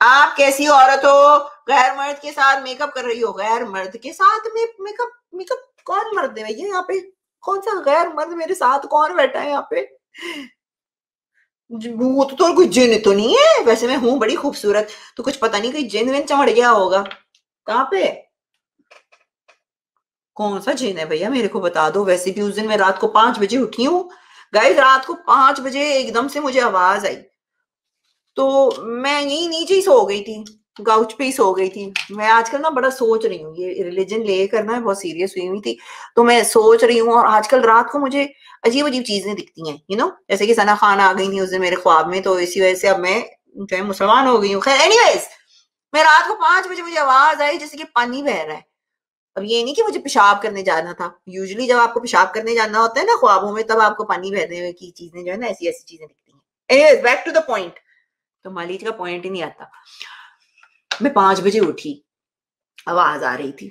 आप कैसी औरत हो? गैर मर्द के साथ मेकअप कर रही हो? गैर मर्द के साथ में मेकअप मेकअप कौन मर्द है भैया यहाँ पे? कौन सा गैर मर्द मेरे साथ कौन बैठा है यहाँ पे? वो तो, तो कोई जिन तो नहीं है। वैसे मैं हूँ बड़ी खूबसूरत। तो कुछ पता नहीं कोई जिन विन चढ़ गया होगा। कहाँ पे? कौन सा जिन है भैया? मेरे को बता दो। वैसे भी उस दिन मैं रात को पाँच बजे उठी हूँ। गाइस रात को पाँच बजे एकदम से मुझे आवाज़ आई। तो मैं यही नीचे ही सो गई थी गाउच पे ही सो गई थी। मैं आजकल ना बड़ा सोच रही हूँ, ये रिलीजन ले करना है बहुत सीरियस हुई हुई थी तो मैं सोच रही हूँ और आजकल रात को मुझे अजीब अजीब चीज़ें दिखती हैं यू नो जैसे कि सना खान आ गई थी उस दिन मेरे ख्वाब में तो इसी वजह से अब मैं जो है मुसलमान हो गई हूँ। खैर एनीवेज मैं रात को पाँच बजे मुझे आवाज़ आई जैसे कि पानी बह रहा है। अब ये नहीं कि मुझे पेशाब करने जाना था। यूजली जब आपको पेशाब करने जाना होता है ना ख्वाबों में, तब आपको पानी बहने की चीज़ें जो है ना ऐसी ऐसी चीज़ें दिखती हैं। Anyways back to the point तो मालीज का पॉइंट ही नहीं आता। मैं पाँच बजे उठी, आवाज़ आ रही थी।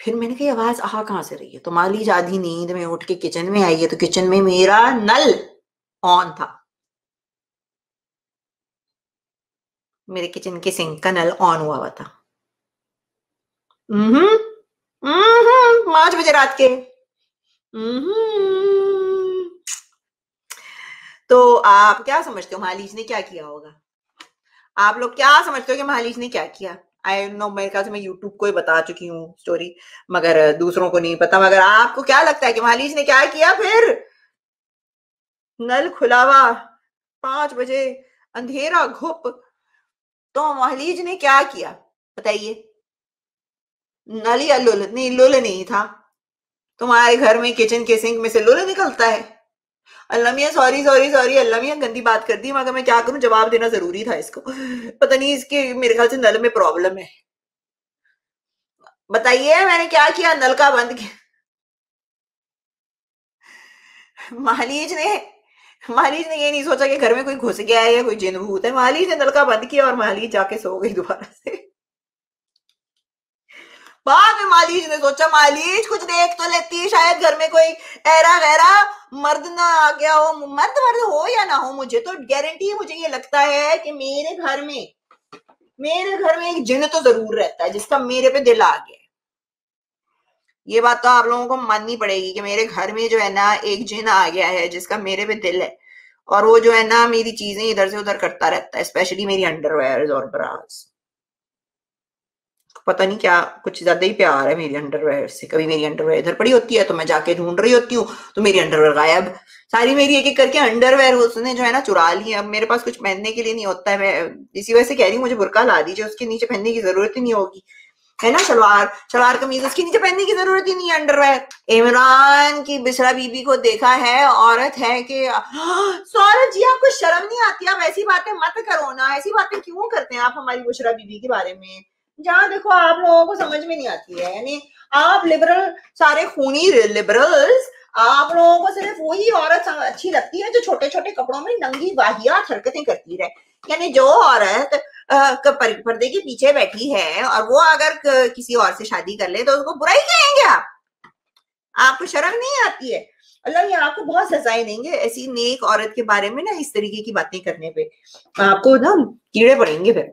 फिर मैंने कही आवाज़ आ कहाँ से रही है? तो मालीज आधी नींद में उठ के किचन में आई है तो किचन में मेरा नल ऑन था। मेरे किचन के सिंक का नल ऑन हुआ हुआ था। हम्म हम्म पाँच बजे रात के। तो आप क्या समझते हो? महालीज ने क्या किया होगा? आप लोग क्या समझते हो कि महालीज ने क्या किया? आई नो मेरे ख्याल से मैं यूट्यूब को ही बता चुकी हूँ स्टोरी मगर दूसरों को नहीं पता। मगर आपको क्या लगता है कि महालीज ने क्या किया फिर? नल खुलावा, पाँच बजे अंधेरा घुप। तो मालिज ने क्या किया? बताइए। नल या लुल? नहीं लुल नहीं था। तुम्हारे घर में किचन के सिंक में से लुल निकलता है। अल्लाह सॉरी सॉरी सॉरी अल्लाह गंदी बात कर दी। मगर मैं क्या करूँ? जवाब देना ज़रूरी था इसको। पता नहीं इसके, मेरे ख्याल से नल में प्रॉब्लम है। बताइए, मैंने क्या किया? नल का बंद किया। मालीज ने मालीज ने ये नहीं सोचा कि घर में कोई घुस गया है या कोई जिन भूत है। मालीज ने नल का बंद किया और मालीज जाके सो गई दोबारा से। बाद में मालिश ने सोचा, मालिश कुछ देख तो लेती, शायद घर में कोई ऐरा गैरा मर्द ना आ गया हो। मर्द मर्द हो या ना हो, मुझे तो गारंटी मुझे ये लगता है कि मेरे घर में, मेरे घर में एक जिन तो ज़रूर रहता है, जिसका मेरे पे दिल आ गया ये बात तो आप लोगों को माननी पड़ेगी कि मेरे घर में जो है ना एक जिन आ गया है, जिसका मेरे पे दिल है। और वो जो है ना मेरी चीज़ें इधर से उधर करता रहता है स्पेशली मेरी अंडरवेयर और ब्रास पता नहीं क्या कुछ ज़्यादा ही प्यार है मेरी अंडरवेयर से। कभी मेरी अंडरवेयर इधर पड़ी होती है तो मैं जाके ढूंढ रही होती हूँ तो मेरी अंडरवेयर गायब। सारी मेरी एक एक करके अंडरवेयर उसने जो है ना चुरा ली अब मेरे पास कुछ पहनने के लिए नहीं होता है। मैं इसी वजह से कह रही हूँ, मुझे बुरका ला दीजिए, उसके नीचे पहनने की ज़रूरत ही नहीं होगी। है ना शलवार शलवार कमीज, उसके नीचे पहनने की ज़रूरत ही नहीं है अंडरवेयर इमरान की बिसरा बीबी को देखा है, औरत है कि, सौरभ जी, आपको शर्म नहीं आती? आप ऐसी बातें मत करो ना। ऐसी बातें क्यों करते हैं आप हमारी बुशरा बीबी के बारे में? जहाँ देखो आप लोगों को समझ में नहीं आती है, यानी आप लिबरल सारे खूनी लिबरल्स आप लोगों को सिर्फ़ वही औरत अच्छी लगती है जो छोटे छोटे कपड़ों में नंगी वाहियात हरकतें करती रहे। यानी जो औरत पर्दे के पीछे बैठी है और वो अगर किसी और से शादी कर ले तो उसको बुरा ही कहेंगे आप। आपको शर्म नहीं आती है? अल्लाह ये आपको बहुत सजाएँ देंगे ऐसी नेक औरत के बारे में ना इस तरीके की बातें करने पे। आपको ना कीड़े पड़ेंगे फिर।